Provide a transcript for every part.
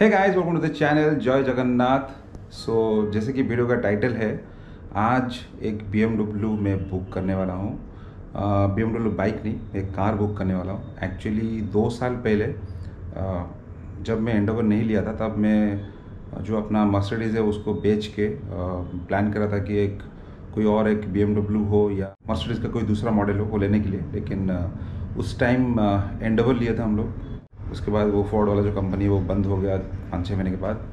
है guys welcome to the channel जय जगन्नाथ सो जैसे कि वीडियो का टाइटल है आज एक बीएमडब्ल्यू मैं बुक करने वाला हूँ। बी एम बाइक नहीं एक कार बुक करने वाला हूँ। एक्चुअली दो साल पहले uh, जब मैं एंडोवर नहीं लिया था तब मैं जो अपना मर्सिडीज़ है उसको बेच के प्लान करा था कि एक कोई और एक बीएमडब्ल्यू हो या मर्सिडीज़ का कोई दूसरा मॉडल हो वो लेने के लिए। लेकिन uh, उस टाइम एंडोवर लिया था हम लोग। उसके बाद वो फोर्ड वाला जो कंपनी है, वो बंद हो गया पाँच छः महीने के बाद।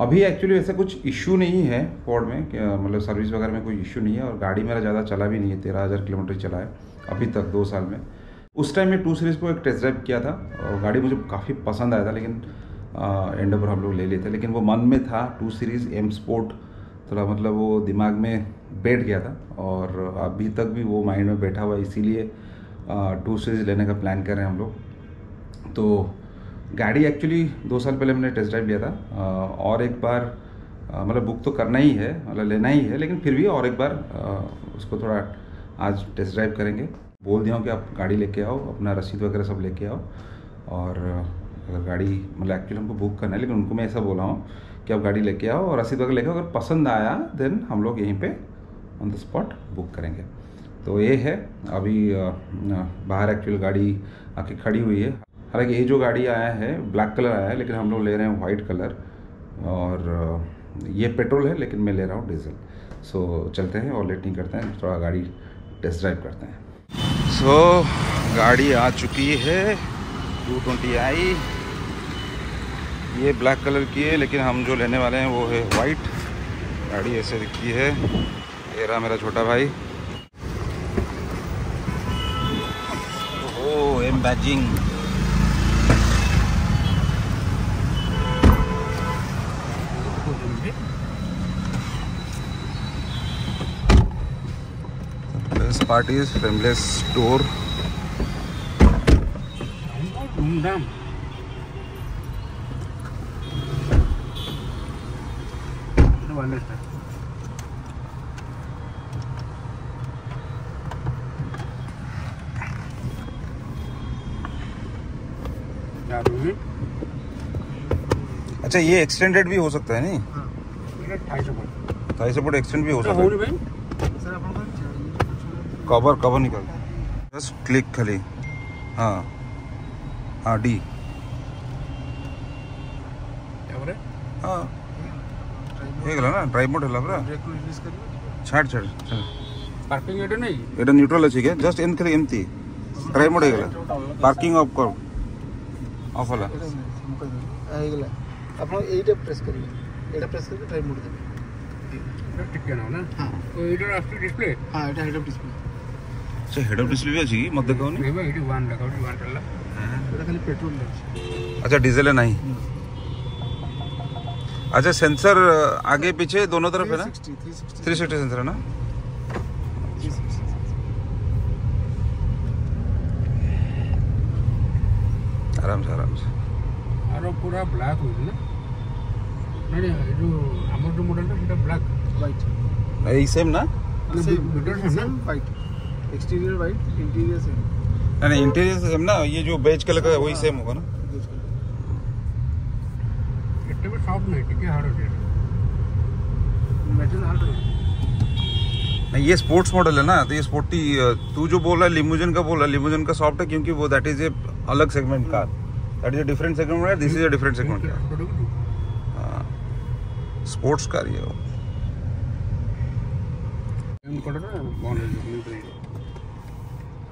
अभी एक्चुअली ऐसा कुछ इशू नहीं है फोर्ड में मतलब सर्विस वगैरह में कोई इशू नहीं है और गाड़ी मेरा ज़्यादा चला भी नहीं है, तेरह हज़ार किलोमीटर चला है, अभी तक दो साल में। उस टाइम में टू सीरीज़ को एक टेस्ट ड्राइव किया था और गाड़ी मुझे काफ़ी पसंद आया था, लेकिन एंड पर हम लोग ले लेते, लेकिन वो मन में था टू सीरीज़ एम स्पोर्ट थोड़ा मतलब वो दिमाग में बैठ गया था और अभी तक भी वो माइंड में बैठा हुआ इसीलिए टू सीरीज़ लेने का प्लान कर रहे हैं हम लोग। तो गाड़ी एक्चुअली दो साल पहले मैंने टेस्ट ड्राइव लिया था। और एक बार मतलब बुक तो करना ही है मतलब लेना ही है, लेकिन फिर भी और एक बार उसको थोड़ा आज टेस्ट ड्राइव करेंगे। बोल दिया हूँ कि आप गाड़ी लेके आओ, अपना रसीद वगैरह सब लेके आओ। और, अगर गाड़ी मतलब एक्चुअली हमको बुक करना है, लेकिन उनको मैं ऐसा बोला हूँ कि आप गाड़ी लेके आओ और रसीद वगैरह लेके आओ। अगर पसंद आया देन हम लोग यहीं पे ऑन द स्पॉट बुक करेंगे। तो ये है, अभी बाहर एक्चुअल गाड़ी आके खड़ी हुई है। हालाँकि ये जो गाड़ी आया है ब्लैक कलर आया है लेकिन हम लोग ले रहे हैं वाइट कलर और ये पेट्रोल है लेकिन मैं ले रहा हूँ डीजल। सो चलते हैं और लेट नहीं करते हैं थोड़ा गाड़ी टेस्ट ड्राइव करते हैं। सो so, गाड़ी आ चुकी है 220 आई। ये ब्लैक कलर की है लेकिन हम जो लेने वाले हैं वो है वाइट गाड़ी ऐसे दिखती है। ये रहा मेरा छोटा भाई। O M is frameless door. अच्छा ये एक्सटेंडेड भी हो सकता है नहीं? ढाई सौ फुट एक्सटेंड भी हो सकता है। कवर कवर निकल गया जस्ट क्लिक खाली हाँ हाँ डी हाँ ହେଇଗଲା ନା ଡ୍ରାଇଭ୍ ମୋଡ୍ ହେଲା ପରା ଛାଡ଼ ଛାଡ଼ ପାର୍କିଂ ଏଇଟା ନାଇଁ ଏଇଟା ନ୍ୟୁଟ୍ରାଲ୍ ଅଛି କି ଜଷ୍ଟ ଏମିତି ଖାଲି ଏମିତି ଡ୍ରାଇଭ୍ ମୋଡ୍ ହେଇଗଲା ପାର୍କିଂ ଅଫ୍ କର ଅଫ୍ ହେଲା ହେଇଗଲା ଆପଣ ଏଇଟା ପ୍ରେସ୍ କରିବେ ଏଇଟା ପ୍ରେସ୍ କରିକି ଡ୍ରାଇଭ୍ ମୋଡ୍ ଦେବେ ଟିକେ ନା ହଁ ଏଇଟା ଆସୁଛି ଡିସପ୍ଲେ ହଁ ଏଇଟା ଏଇଟା ଡିସପ୍ଲେ ସେ ହେଡ୍ ଅଫ୍ ଡିସପ୍ଲେ ବି ଅଛି କି ମତେ ଦେଖାଉନି ଏଇଠି ୱାନ୍ ଦେଖାଉଛି ୱାନ୍ ଚାଲିଲା ଏଇଟା ଖାଲି ପେଟ୍ରୋଲ ଅଛି अच्छा डीजल है नहीं अच्छा सेंसर आगे पीछे दोनों तरफ है ना थ्री सिक्सटी सेंसर है ना आराम से आराम से ଆର ପୁରା ବ୍ଲାକ୍ ହେଉଛି ନା ନାଇଁ ନାଇଁ ଏ ଯେଉଁ ଆମର ଯେଉଁ ମଡ଼େଲଟା ସେଇଟା ବ୍ଲାକ୍ ହ୍ୱାଇଟ୍ यही सेम ना ଭିତର same white exterior white interior same नहीं इंटीरियर सेम ना ये जो बेज कलर का वही सेम होगा ना? इतने में सॉफ्ट नहीं ठीक है हार्ड हो। जाएगा मेटल हार्ड हो। नहीं ये स्पोर्ट्स मॉडल है ना तो ये स्पोर्टी तू जो बोल रहा है लिमोजन का बोल रहा है लिमोजन का सॉफ्ट है क्योंकि वो दैट इज़ ए अलग segment car that is a different segment car this is a different segment car sports car ये हो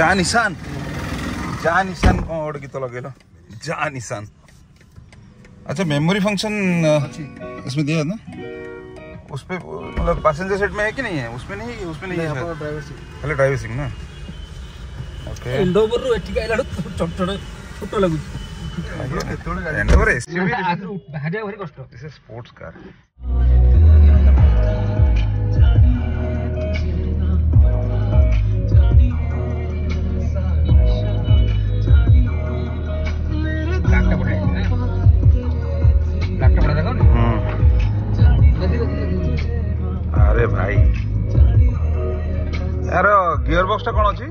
जा निशान जा निशान कौन गोटे गीत लगे जा निशान अच्छा मेमोरी फ़ंक्शन इसमें दिया ना उस पर मतलब पैसेंजर सीट में है कि नहीं है उसमें नहीं उसमें नहीं है ड्राइवर पहले ड्राइवर सीट ना ओके इंडोवर रो एठी आइला छोट छोट छोट एंडो एंडोवर एसयूवी आदर भाजा भरी कष्ट दिस इज़ स्पोर्ट्स कार আরে ভাই ଆର ଗିୟର ବକ୍ସଟା କ'ଣ ଅଛି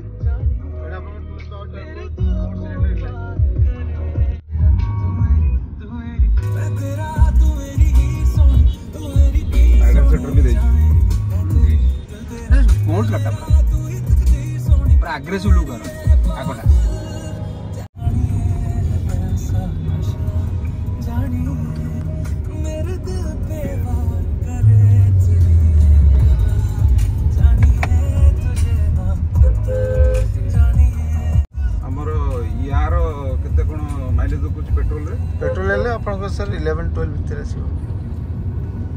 ସ୍ପୋର୍ଟସ୍ କଟା ପୁରା ଆଗ୍ରେସିଭ୍ ଲୁକ୍ ଆଗଟା ମାଇଲେଜ ଦେଖୁଛି ପେଟ୍ରୋଲରେ ପେଟ୍ରୋଲ ହେଲେ ଆପଣଙ୍କର ସାର୍ ଇଲେଭେନ୍ ଟୁଏଲ୍ଭ ଭିତରେ ଆସିବ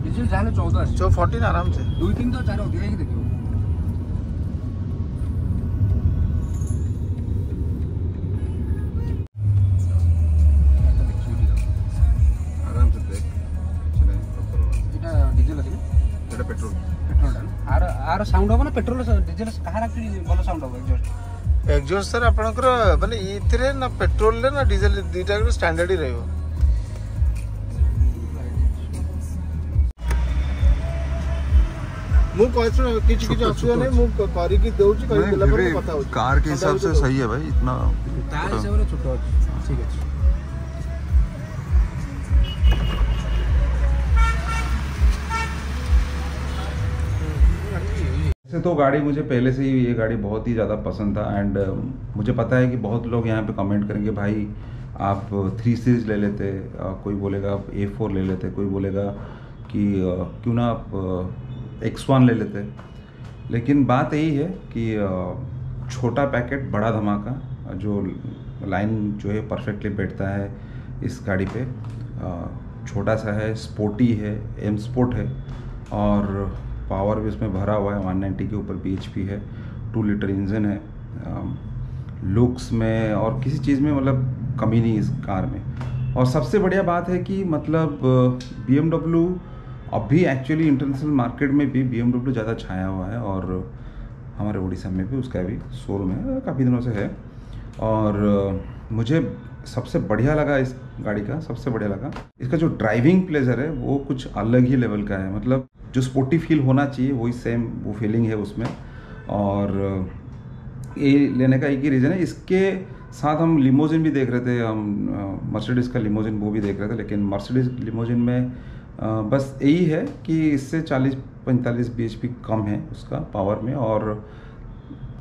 ଡିଜେଲ ଯାହେଲେ ଚଉଦ ଆସିବ ଚଉ ଫର୍ଟିନ୍ ଆରାମସେ ଦୁଇ ତିନି ତ ଚାରି ଅଧିକା ହେଇକି ଦେଖିବ ଆରାମ ସେ ବ୍ରେକ୍ କିଛି ନାହିଁ proper ହବ। ଏଇଟା ଡିଜେଲ ଅଛି ନା ଏଇଟା ପେଟ୍ରୋଲ ପେଟ୍ରୋଲଟା ନା ଆର ଆର ସାଉଣ୍ଡ ହବ ନା ପେଟ୍ରୋଲ ଡିଜେଲ କାହାର ଆକ୍ଚୁଆଲି ଭଲ ସାଉଣ୍ଡ ହବ ଏକ୍ସଜଷ୍ଟ ଏକ୍ଜୋଷ୍ଟ ସାର୍ ଆପଣଙ୍କର ମାନେ ଏଥିରେ ନା ପେଟ୍ରୋଲରେ ନା ଡିଜେଲ ଦୁଇଟାଙ୍କର ଷ୍ଟାଣ୍ଡାର୍ଡ ହିଁ ରହିବ ମୁଁ କହିଥିଲି କିଛି କିଛି ଅସୁବିଧା ନାହିଁ ମୁଁ କରିକି ଦଉଛି କରିକି ଦେଲା ପରେ ମୁଁ କଥା ହଉଛି कार के हिसाब से सही है भाई इतना ତା ହିସାବରେ ଛୋଟ ଅଛି ଠିକ ଅଛି वैसे तो गाड़ी मुझे पहले से ही, ये गाड़ी बहुत ही ज़्यादा पसंद था एंड मुझे पता है कि बहुत लोग यहाँ पे कमेंट करेंगे, भाई, आप थ्री सीरीज़ ले लेते कोई बोलेगा आप ए फोर ले लेते, कोई बोलेगा कि क्यों ना आप एक्स वन ले लेते. लेकिन बात यही है कि छोटा पैकेट बड़ा धमाका, जो लाइन जो है परफेक्टली बैठता है इस गाड़ी पे छोटा सा है स्पोर्टी है एम स्पोर्ट है, और पावर भी उसमें भरा हुआ है 190 के ऊपर BHP है टू लीटर इंजन है लुक्स में और किसी चीज़ में मतलब कमी नहीं इस कार में। और सबसे बढ़िया बात है कि मतलब BMW अभी एक्चुअली इंटरनेशनल मार्केट में भी BMW ज़्यादा छाया हुआ है और हमारे उड़ीसा में भी, उसका भी शोरूम है काफ़ी दिनों से है। और मुझे सबसे बढ़िया लगा इस गाड़ी का सबसे बढ़िया लगा। इसका जो ड्राइविंग प्लेजर है वो कुछ अलग ही लेवल का है। मतलब जो स्पोर्टी फील होना चाहिए वही सेम वो फीलिंग है उसमें। और ये लेने का एक ही रीज़न है। इसके साथ हम लिमोजिन भी देख रहे थे। हम मर्सिडीज़ का लिमोजिन वो भी देख रहे थे। लेकिन मर्सिडीज़ लिमोजिन में अ, बस यही है कि इससे 40-45 bhp कम है उसका पावर में। और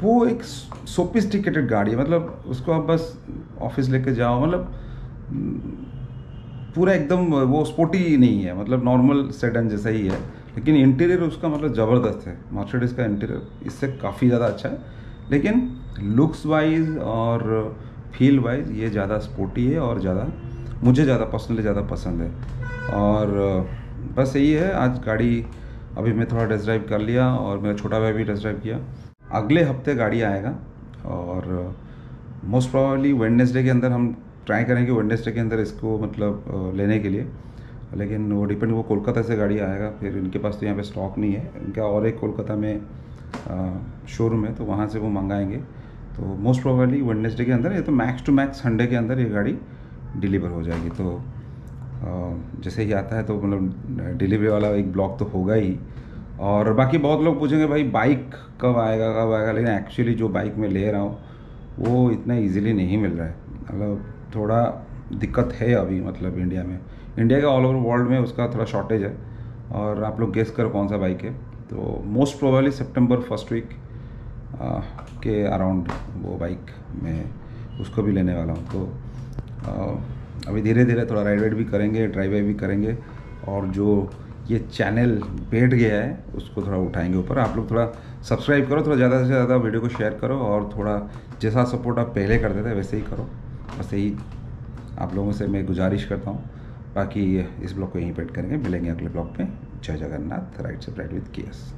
वो एक सोपिस्टिकेटेड गाड़ी है। मतलब उसको आप बस ऑफ़िस लेके जाओ। मतलब पूरा एकदम, वो स्पोर्टी नहीं है मतलब नॉर्मल सेडन जैसा ही है। लेकिन इंटीरियर उसका मतलब ज़बरदस्त है। मर्सिडीज़ का इंटीरियर इससे काफ़ी ज़्यादा अच्छा है। लेकिन लुक्स वाइज और फील वाइज ये ज़्यादा स्पोर्टी है और ज़्यादा, मुझे ज़्यादा पर्सनली ज़्यादा पसंद है। और, बस यही है, आज गाड़ी अभी मैं थोड़ा टेस्ट ड्राइव कर लिया और मेरा छोटा भाई भी टेस्ट ड्राइव किया। अगले हफ़्ते गाड़ी आएगा और मोस्ट प्रॉबली वेडनेसडे के अंदर हम ट्राई करेंगे वेडनेसडे के अंदर इसको मतलब लेने के लिए। लेकिन वो डिपेंड वो कोलकाता से गाड़ी आएगा, फिर इनके पास तो यहाँ पे स्टॉक नहीं है। इनका और एक कोलकाता में शोरूम है तो वहाँ से वो मंगाएँगे। तो मोस्ट प्रोबेबली वेडनेसडे के अंदर, ये तो मैक्स टू मैक्स संडे के अंदर ये गाड़ी डिलीवर हो जाएगी। तो जैसे ही आता है तो मतलब डिलीवरी वाला एक ब्लॉक तो होगा ही। और बाकी बहुत लोग पूछेंगे, भाई बाइक कब आएगा कब आएगा? लेकिन एक्चुअली जो बाइक मैं ले रहा हूँ, वो इतना इजीली नहीं मिल रहा है। मतलब थोड़ा दिक्कत है अभी मतलब इंडिया में। इंडिया के ऑल ओवर वर्ल्ड में उसका थोड़ा शॉर्टेज है। और आप लोग गेस करो कौन सा बाइक है। तो मोस्ट प्रोबेबली सितंबर फ़र्स्ट वीक के अराउंड वो बाइक मैं उसको भी लेने वाला हूँ। तो अ, अभी धीरे धीरे थोड़ा राइड वाइड भी करेंगे ड्राइव भी करेंगे। और जो ये चैनल बैठ गया है उसको थोड़ा उठाएँगे ऊपर। आप लोग थोड़ा सब्सक्राइब करो थोड़ा ज़्यादा से ज़्यादा वीडियो को शेयर करो। और थोड़ा जैसा सपोर्ट आप पहले करते थे वैसे ही करो। बस यही आप लोगों से मैं गुजारिश करता हूँ। बाकी इस ब्लॉग को यहीं पेट करेंगे। मिलेंगे अगले ब्लॉग में जय जगन्नाथ, राइट से राइट विद केस